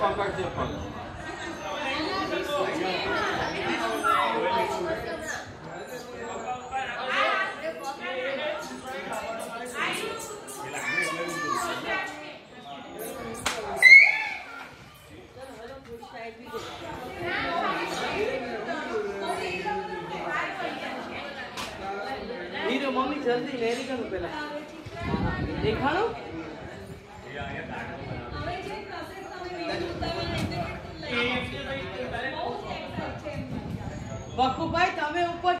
pangkat Jepang. Hero mummy જલ્દી Larry કરું પેલા દેખાણું બકુભાઈ તમે ઉપર